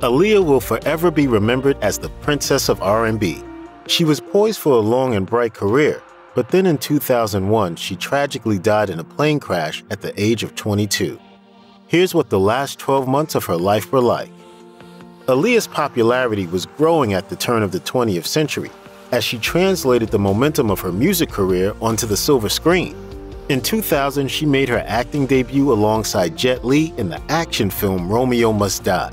Aaliyah will forever be remembered as the princess of R&B. She was poised for a long and bright career, but then in 2001, she tragically died in a plane crash at the age of 22. Here's what the last 12 months of her life were like. Aaliyah's popularity was growing at the turn of the 20th century as she translated the momentum of her music career onto the silver screen. In 2000, she made her acting debut alongside Jet Li in the action film Romeo Must Die.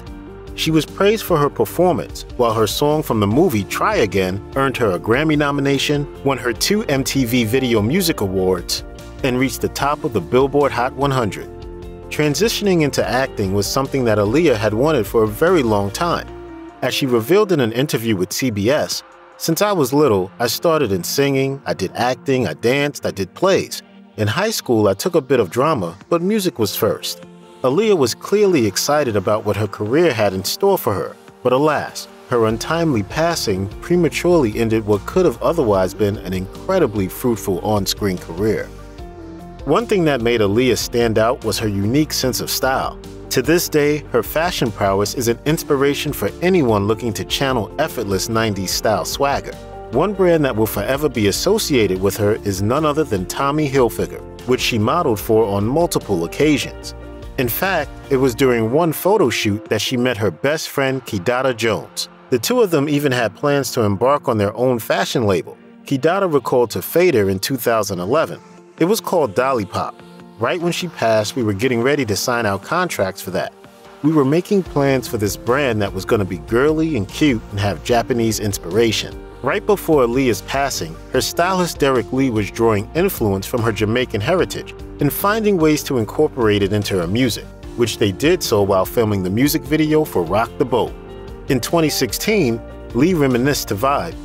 She was praised for her performance, while her song from the movie Try Again earned her a Grammy nomination, won her two MTV Video Music Awards, and reached the top of the Billboard Hot 100. Transitioning into acting was something that Aaliyah had wanted for a very long time. As she revealed in an interview with CBS, since I was little, I started in singing, I did acting, I danced, I did plays. In high school, I took a bit of drama, but music was first. Aaliyah was clearly excited about what her career had in store for her, but alas, her untimely passing prematurely ended what could have otherwise been an incredibly fruitful on screen career. One thing that made Aaliyah stand out was her unique sense of style. To this day, her fashion prowess is an inspiration for anyone looking to channel effortless 90s style swagger. One brand that will forever be associated with her is none other than Tommy Hilfiger, which she modeled for on multiple occasions. In fact, it was during one photo shoot that she met her best friend Kidada Jones. The two of them even had plans to embark on their own fashion label. Kidada recalled to Fader in 2011. It was called Dolly Pop, Right when she passed, we were getting ready to sign our contracts for that. We were making plans for this brand that was going to be girly and cute and have Japanese inspiration. Right before Aaliyah's passing, her stylist Derek Lee was drawing influence from her Jamaican heritage and finding ways to incorporate it into her music, which they did so while filming the music video for Rock the Boat. In 2016, Lee reminisced to Vibe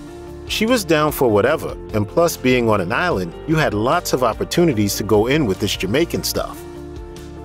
she was down for whatever, and plus being on an island, you had lots of opportunities to go in with this Jamaican stuff.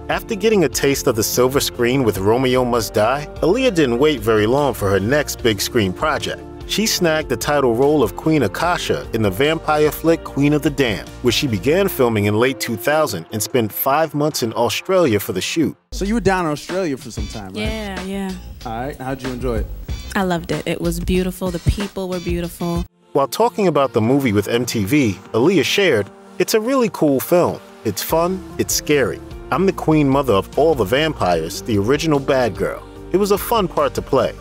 After getting a taste of the silver screen with Romeo Must Die, Aaliyah didn't wait very long for her next big screen project. She snagged the title role of Queen Akasha in the vampire flick Queen of the Damned, which she began filming in late 2000 and spent five months in Australia for the shoot. So you were down in Australia for some time, right? Yeah, yeah. All right. How'd you enjoy it? I loved it. It was beautiful. The people were beautiful. While talking about the movie with MTV, Aaliyah shared, It's a really cool film. It's fun, it's scary. I'm the queen mother of all the vampires, the original bad girl. It was a fun part to play.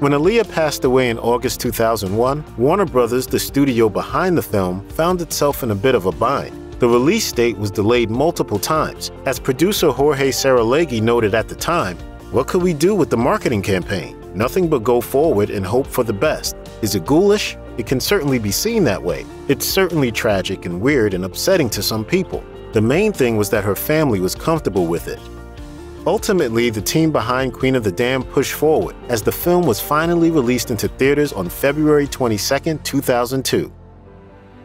When Aaliyah passed away in August 2001, Warner Brothers, the studio behind the film, found itself in a bit of a bind. The release date was delayed multiple times. As producer Jorge Saralegui noted at the time, what could we do with the marketing campaign? Nothing but go forward and hope for the best. Is it ghoulish? It can certainly be seen that way. It's certainly tragic and weird and upsetting to some people. The main thing was that her family was comfortable with it. Ultimately, the team behind Queen of the Damned pushed forward as the film was finally released into theaters on February 22, 2002.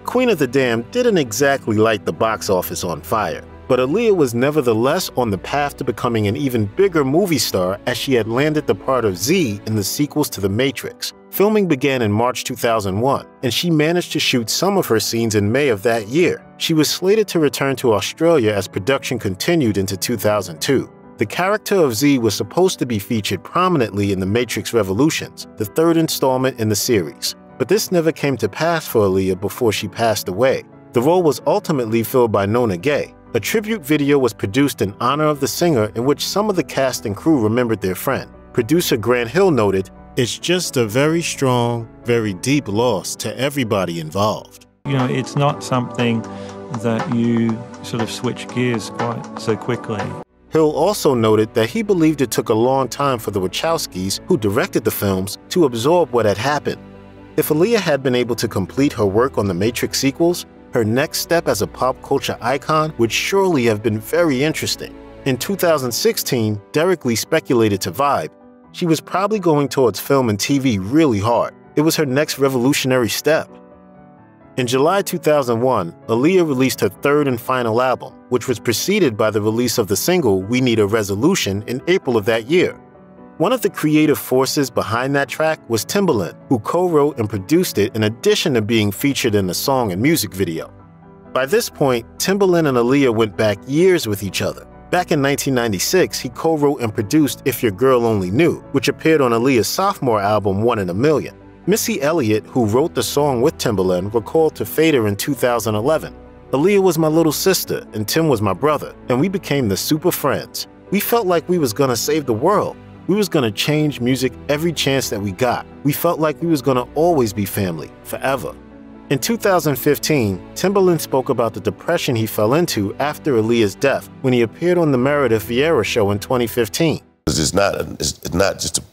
Queen of the Damned didn't exactly light the box office on fire, but Aaliyah was nevertheless on the path to becoming an even bigger movie star as she had landed the part of Z in the sequels to The Matrix, Filming began in March 2001, and she managed to shoot some of her scenes in May of that year. She was slated to return to Australia as production continued into 2002. The character of Z was supposed to be featured prominently in The Matrix Revolutions, the third installment in the series. But this never came to pass for Aaliyah before she passed away. The role was ultimately filled by Nona Gaye. A tribute video was produced in honor of the singer in which some of the cast and crew remembered their friend. Producer Grant Hill noted, it's just a very strong, very deep loss to everybody involved. You know, it's not something that you sort of switch gears quite so quickly. Hill also noted that he believed it took a long time for the Wachowskis, who directed the films, to absorb what had happened. If Aaliyah had been able to complete her work on the Matrix sequels, her next step as a pop culture icon would surely have been very interesting. In 2016, Derek Lee speculated to Vibe she was probably going towards film and TV really hard. It was her next revolutionary step. In July 2001, Aaliyah released her third and final album, which was preceded by the release of the single We Need a Resolution in April of that year. One of the creative forces behind that track was Timbaland, who co wrote and produced it in addition to being featured in the song and music video. By this point, Timbaland and Aaliyah went back years with each other. Back in 1996, he co wrote and produced If Your Girl Only Knew, which appeared on Aaliyah's sophomore album One in a Million. Missy Elliott, who wrote the song with Timbaland, recalled to Fader in 2011 Aaliyah was my little sister, and Tim was my brother, and we became the super friends. We felt like we was gonna save the world. We was gonna change music every chance that we got. We felt like we was gonna always be family, forever. In 2015, Timbaland spoke about the depression he fell into after Aaliyah's death when he appeared on the Meredith Vieira show in 2015. It's not, it's not just a,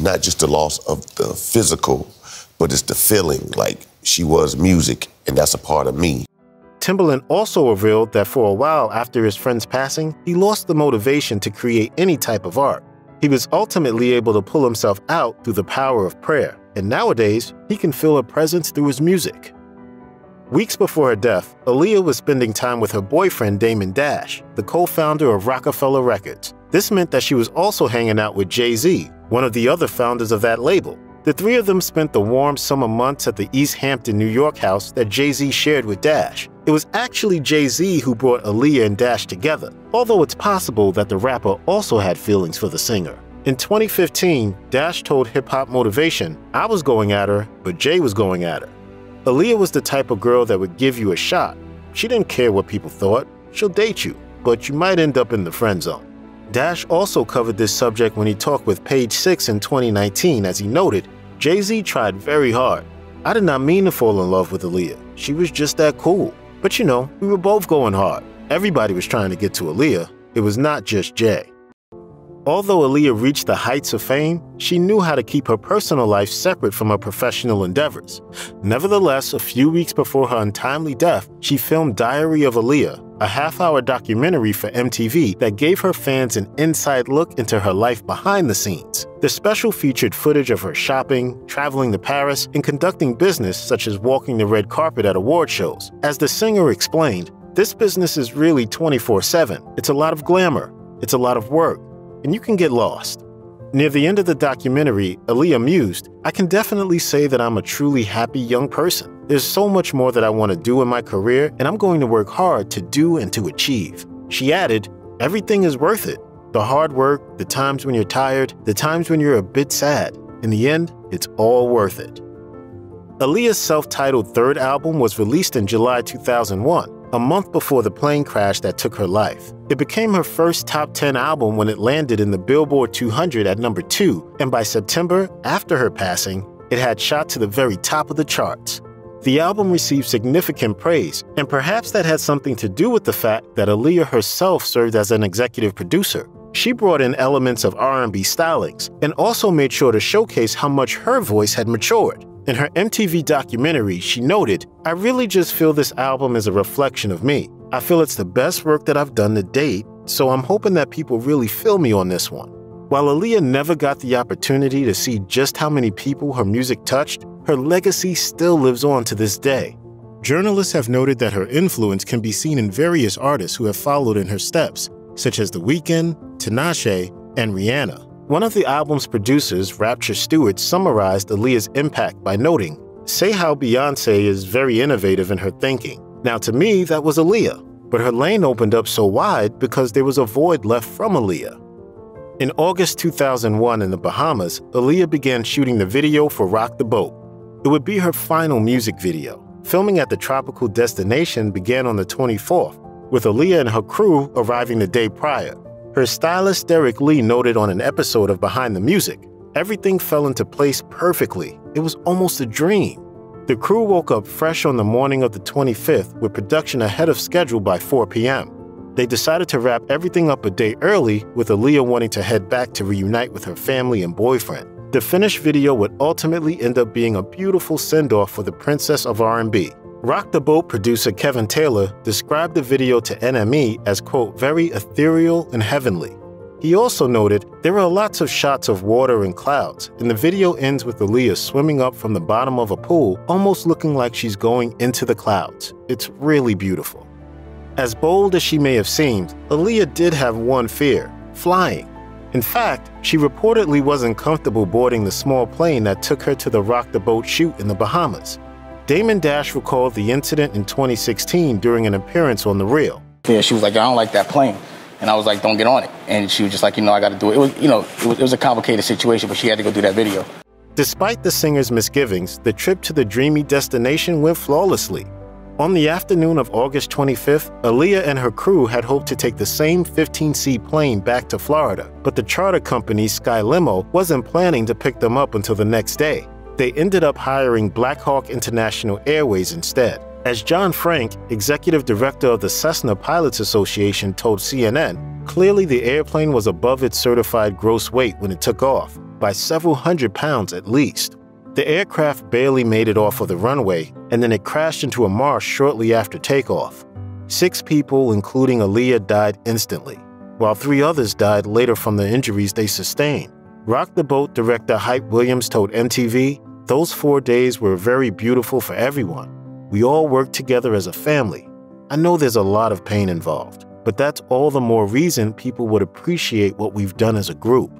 not just the loss of the physical, but it's the feeling like she was music, and that's a part of me. Timbaland also revealed that for a while after his friend's passing, he lost the motivation to create any type of art. He was ultimately able to pull himself out through the power of prayer, and nowadays, he can feel a presence through his music. Weeks before her death, Aaliyah was spending time with her boyfriend Damon Dash, the co founder of Roc-A-Fella Records. This meant that she was also hanging out with Jay Z, one of the other founders of that label. The three of them spent the warm summer months at the East Hampton, New York house that Jay Z shared with Dash. It was actually Jay Z who brought Aaliyah and Dash together, although it's possible that the rapper also had feelings for the singer. In 2015, Dash told Hip Hop Motivation, I was going at her, but Jay was going at her. Aaliyah was the type of girl that would give you a shot. She didn't care what people thought. She'll date you, but you might end up in the friend zone. Dash also covered this subject when he talked with Page Six in 2019, as he noted, Jay Z tried very hard. I did not mean to fall in love with Aaliyah. She was just that cool. But you know, we were both going hard. Everybody was trying to get to Aaliyah. It was not just Jay. Although Aaliyah reached the heights of fame, she knew how to keep her personal life separate from her professional endeavors. Nevertheless, a few weeks before her untimely death, she filmed Diary of Aaliyah, a half hour documentary for MTV that gave her fans an inside look into her life behind the scenes. The special featured footage of her shopping, traveling to Paris, and conducting business such as walking the red carpet at award shows. As the singer explained, this business is really 24 7. It's a lot of glamour, it's a lot of work, and you can get lost. Near the end of the documentary, Aaliyah mused, I can definitely say that I'm a truly happy young person. There's so much more that I want to do in my career, and I'm going to work hard to do and to achieve. She added, Everything is worth it. The hard work, the times when you're tired, the times when you're a bit sad. In the end, it's all worth it. Aaliyah's self titled third album was released in July 2001 a month before the plane crash that took her life. It became her first top 10 album when it landed in the Billboard 200 at number 2, and by September, after her passing, it had shot to the very top of the charts. The album received significant praise, and perhaps that had something to do with the fact that Aaliyah herself served as an executive producer. She brought in elements of R&B stylings and also made sure to showcase how much her voice had matured. In her MTV documentary, she noted, I really just feel this album is a reflection of me. I feel it's the best work that I've done to date, so I'm hoping that people really feel me on this one. While Aaliyah never got the opportunity to see just how many people her music touched, her legacy still lives on to this day. Journalists have noted that her influence can be seen in various artists who have followed in her steps, such as The Weeknd, Tinashe, and Rihanna. One of the album's producers, Rapture Stewart, summarized Aaliyah's impact by noting, Say how Beyonce is very innovative in her thinking. Now, to me, that was Aaliyah, but her lane opened up so wide because there was a void left from Aaliyah. In August 2001 in the Bahamas, Aaliyah began shooting the video for Rock the Boat. It would be her final music video. Filming at the tropical destination began on the 24th, with Aaliyah and her crew arriving the day prior. Her stylist Derek Lee noted on an episode of Behind the Music, everything fell into place perfectly. It was almost a dream. The crew woke up fresh on the morning of the 25th with production ahead of schedule by 4 p.m. They decided to wrap everything up a day early, with Aaliyah wanting to head back to reunite with her family and boyfriend. The finished video would ultimately end up being a beautiful send-off for the princess of R&B. Rock the Boat producer Kevin Taylor described the video to NME as, quote, very ethereal and heavenly. He also noted there are lots of shots of water and clouds, and the video ends with Aaliyah swimming up from the bottom of a pool, almost looking like she's going into the clouds. It's really beautiful. As bold as she may have seemed, Aaliyah did have one fear flying. In fact, she reportedly wasn't comfortable boarding the small plane that took her to the Rock the Boat shoot in the Bahamas. Damon Dash recalled the incident in 2016 during an appearance on The Real. Yeah, she was like, I don't like that plane. And I was like, don't get on it. And she was just like, you know, I got to do it. It was, you know, it was, it was a complicated situation, but she had to go do that video. Despite the singer's misgivings, the trip to the dreamy destination went flawlessly. On the afternoon of August 25th, Aaliyah and her crew had hoped to take the same 15 seat plane back to Florida, but the charter company Sky Limo wasn't planning to pick them up until the next day. They ended up hiring Black Hawk International Airways instead. As John Frank, executive director of the Cessna Pilots Association, told CNN, clearly the airplane was above its certified gross weight when it took off, by several hundred pounds at least. The aircraft barely made it off of the runway, and then it crashed into a marsh shortly after takeoff. Six people, including Aaliyah, died instantly, while three others died later from the injuries they sustained. Rock the Boat director Hype Williams told MTV, Those four days were very beautiful for everyone. We all worked together as a family. I know there's a lot of pain involved, but that's all the more reason people would appreciate what we've done as a group.